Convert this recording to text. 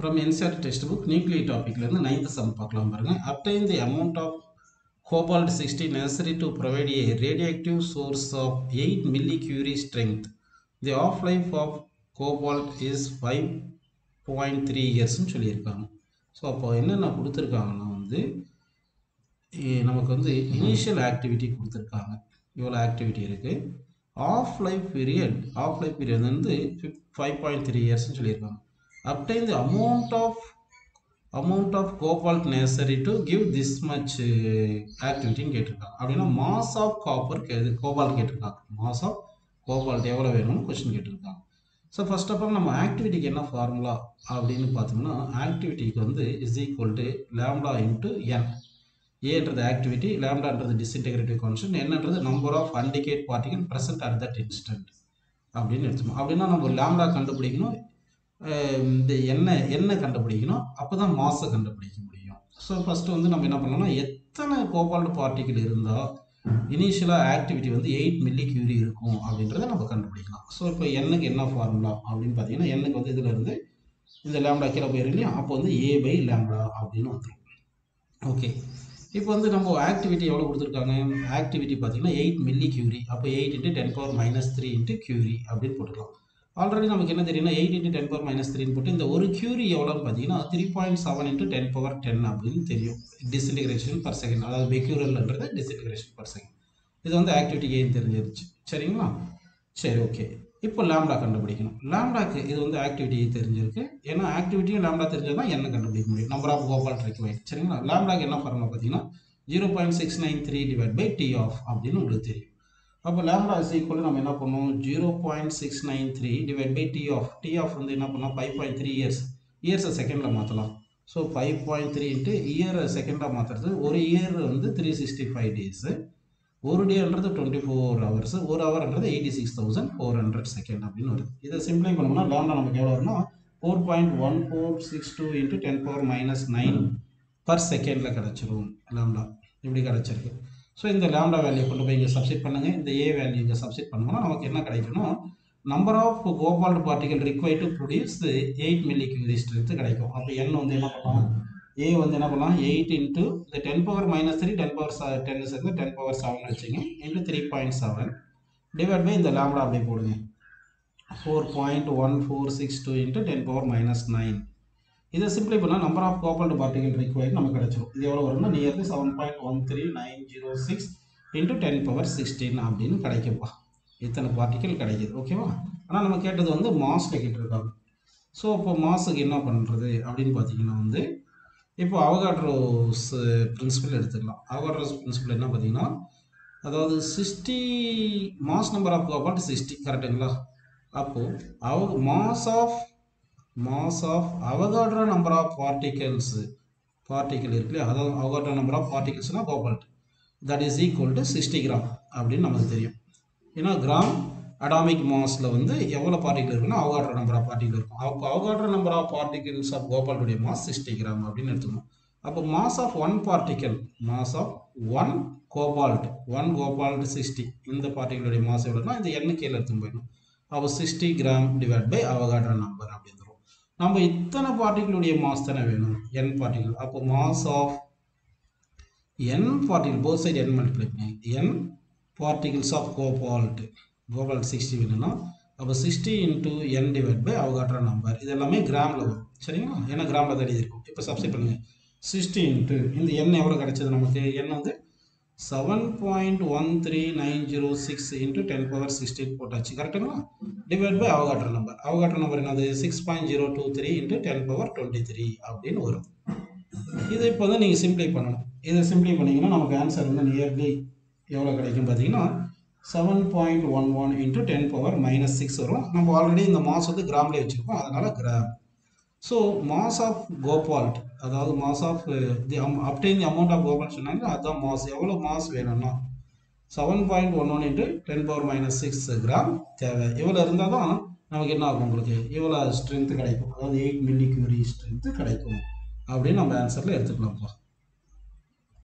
From NCR text book nuclear டாப்பிக்லேருந்து ninth sum பார்க்கலாம் பாருங்கள் obtain the amount of cobalt sixty necessary to provide a radioactive source of eight millicurie strength the half life of cobalt is five point three இயர்ஸ்னு சொல்லியிருக்காங்க. So அப்போ என்னென்ன கொடுத்துருக்காங்கன்னா வந்து நமக்கு வந்து இனிஷியல் ஆக்டிவிட்டி கொடுத்துருக்காங்க. இவ்வளோ ஆக்டிவிட்டி இருக்குது half life period half life period வந்து ஃபைவ் பாயிண்ட் த்ரீ இயர்ஸ்னு சொல்லியிருக்காங்க. Obtain the amount of amount of cobalt necessary to give this much uh, ஆக்டிவிட்டின்னு கேட்டிருக்காங்க. அப்படின்னா மாஸ் ஆஃப் காப்பர் கே கோபால்ட் கேட்டிருக்காங்க. மாஸ் ஆஃப் கோபால்ட் எவ்வளோ வேணும்னு கொஸ்டின் கேட்டிருக்காங்க. ஸோ ஃபர்ஸ்ட் ஆஃப் ஆல் நம்ம ஆக்டிவிட்டிக்கு என்ன ஃபார்முலா அப்படின்னு பார்த்தோம்னா ஆக்டிவிட்டிக்கு வந்து is equal to lambda into N ஏன்றது ஆக்டிவிட்டி லேம்டான்றது டிஸ்இன்டெகிரேட்டிவ் கான்ஸ்டன்ட் என்னன்றது number of undecayed particle present at that instant அப்படின்னு எடுத்துக்கணும். அப்படின்னா நம்ம லேம்டா கண்டுபிடிக்கணும். இந்த எண்ணெய் எண்ணெய் கண்டுபிடிக்கணும். அப்போ தான் மாசை கண்டுபிடிக்க முடியும். ஸோ ஃபஸ்ட்டு வந்து நம்ம என்ன பண்ணோம்னா எத்தனை கோபால்ட் பார்ட்டிகள் இருந்தால் இனிஷியலாக ஆக்டிவிட்டி வந்து எயிட் மில்லி கியூரி இருக்கும் அப்படின்றத நம்ம கண்டுபிடிக்கலாம். ஸோ இப்போ எண்ணுக்கு என்ன ஃபார்முலா அப்படின்னு பார்த்தீங்கன்னா எண்ணுக்கு வந்து இதில் இருந்து இந்த லேம்டா கீழே போயிருக்கு இல்லையா? அப்போ வந்து ஏ பை லேம்டா அப்படின்னு வந்துடும் ஓகே இப்போ வந்து நம்ம ஆக்டிவிட்டி எவ்வளோ கொடுத்துருக்காங்க? ஆக்டிவிட்டி பார்த்தீங்கன்னா எயிட் மில்லி கியூரி அப்போ eight into ten power minus three into curie அப்படின்னு போட்டுக்கலாம். ஆல்ரெடி நமக்கு என்ன தெரியும்னா eight into ten power minus த்ரீன்னு போட்டு இந்த ஒரு கியூரி எவ்வளோன்னு பார்த்தீங்கன்னா three point seven into ten power ten அப்படின்னு தெரியும். டிஸ்இன்டிகிரேஷன் பர் செகண்ட் அதாவது பெக்யூரல்ன்றது டிஸ்இன்டிகிரேஷன் பர் செகண்ட் இது வந்து ஆக்டிவிட்டி கெயின் தெரிஞ்சிருச்சு. சரிங்களா? சரி ஓகே இப்போ லேம்டா கண்டுபிடிக்கணும். லேம்டாக்கு இது வந்து ஆக்டிவிட்டி தெரிஞ்சிருக்கு. ஏன்னா ஆக்டிவிட்டியும் லேம்டா தெரிஞ்சால் தான் என்ன கண்டுபிடிக்க முடியும்? நம்பர் ஆஃப் கோபால் ரிக்வைட் சரிங்களா? லேம்டாக்கு என்ன ஃபார்முலா பார்த்தீங்கன்னா zero point six nine three divide by T half அப்படின்னு உங்களுக்கு தெரியும். அப்போ லேம்டா இஸ் ஈக்குவல் நம்ம என்ன பண்ணுவோம் zero point six nine three divide by T of T of வந்து என்ன பண்ணோம் ஃபைவ் பாயிண்ட் த்ரீ இயர்ஸ் இயர்ஸை செகண்டில் மாற்றலாம் so five point three into இயரை செகண்டாக மாற்றுறது ஒரு இயர் வந்து த்ரீ சிக்ஸ்டி ஃபைவ் டேஸு ஒரு டேன்றது டுவெண்ட்டி ஃபோர் ஹவர்ஸ் ஒரு ஹவர்ன்றது eighty six thousand four hundred second அப்படின்னு வருது. இதை சிம்பிளை பண்ணோம்னா லேம்டா நமக்கு எவ்வளோ வரும்னா? Four point one four six two into ten power minus nine per செகண்டில் கிடச்சிரும். லேம்டா இப்படி கிடச்சிருக்கு. ஸோ இந்த லேம்டா வேல்யூ கொண்டு போய் இங்கே சப்ஸ்டிட் பண்ணுங்கள் இந்த ஏ வேல்யூ இங்கே சப்ஸ்டிட் பண்ணோம்னா நமக்கு என்ன கிடைக்கணும் number of cobalt particle required to produce eight millicurie strength கிடைக்கும். அப்போ என் வந்து என்ன பண்ணலாம் ஏ வந்து என்ன பண்ணலாம் எயிட் இன்ட்டு இந்த ten power minus three ten power ten சேர்ந்து டென் பவர் செவன் வச்சுங்க. Into three point seven divide by இந்த லேம்டா அப்படியே போடுங்க. Four point one four six two into ten power minus nine இதை சிம்பிளை பண்ணால் number of cobalt particle required நமக்கு கிடைச்சிரும். இது எவ்வளோ வரும்னா nearly seven point one three nine zero six into ten power sixteen அப்படின்னு கிடைக்கும்பா. இத்தனை பார்ட்டிகள் கிடைக்கிது ஓகேவா ஆனால் நம்ம கேட்டது வந்து மாஸில் கேட்டிருக்காங்க. ஸோ இப்போ மாஸுக்கு என்ன பண்ணுறது அப்படின்னு பார்த்தீங்கன்னா வந்து இப்போ அவகாட்ரோஸ் பிரின்சிபல் எடுத்துக்கலாம் அவகாட்ரோஸ் பிரின்சிபல் என்ன பார்த்தீங்கன்னா அதாவது sixty mass number of cobalt sixty கரெக்டுங்களா அப்போது அவ mass of mass of Avogadro number of particles particle இருக்கு இல்லையா அதாவது Avogadro number of பார்ட்டிகல்ஸ்னால் cobalt that is equal to sixty gram அப்படின்னு நமக்கு தெரியும். ஏன்னா கிராம் அடாமிக் மாஸில் வந்து எவ்வளோ பார்ட்டிகல் இருக்குன்னா அவகாட்ரோ நம்பர் ஆஃப் பார்ட்டிகல் இருக்கும். அப்போ Avogadro number of particles of கோபால்டுடைய mass sixty gram அப்படின்னு எடுத்துக்கணும். அப்போ mass of one particle mass of one cobalt one cobalt sixty இந்த பார்ட்டிகளுடைய மாஸ் எவ்வளோனா இந்த எண்ணிக்கையில் கீழே எடுத்து போயிடணும். அப்போ sixty gram divide by Avogadro number அப்படின்னு நம்ம இத்தனை பார்ட்டிகளுடைய மாஸ் தானே வேணும்? என் பார்ட்டிகள் அப்போ mass of n particle both side n multiply பண்ணி n particles of cobalt cobalt sixty வேணும்னா அப்போ sixty into N divide by Avogadro number இது எல்லாமே கிராமில் வரும். சரிங்களா? ஏன்னா கிராமில் தான் எழுதியிருக்கும். இப்போ சப்ஸ்டிட் பண்ணுங்கள் சிக்ஸ்டி இன்ட்டு இந்த எண் எவ்வளோ கிடைச்சது நமக்கு? என் வந்து seven point one three nine zero six into ten power sixteen போட்டாச்சு கரெக்ட்டுங்களா divide by Avogadro number Avogadro number என்னது? Six point zero two three into ten power twenty three அப்படின்னு வரும். இதை இப்போ வந்து நீங்கள் சிம்ப்ளை பண்ணணும். இதை சிம்ப்ளை பண்ணிங்கன்னா நமக்கு ஆன்சர் வந்து நியர்லி எவ்வளோ கிடைக்கும் பார்த்தீங்கன்னா seven point one one into ten power minus six வரும். நம்ம ஆல்ரெடி இந்த மாஸ் வந்து கிராம்லேயே வச்சுருக்கோம். அதனால் gram so mass of cobalt அதாவது mass of the um obtain the amount of cobalt சொன்னாங்க அதுதான் மாஸ் எவ்வளோ மாஸ் வேணும்னா? Seven point one one into ten power minus six gram தேவை. இவ்வளோ இருந்தால் தான் நமக்கு என்ன ஆகும் உங்களுக்கு? இவ்வளோ ஸ்ட்ரென்த்து கிடைக்கும். அதாவது எயிட் மில்லி கியூரி ஸ்ட்ரென்த்து கிடைக்கும். அப்படின்னு நம்ம ஆன்சரில் எடுத்துக்கலாம்ப்பா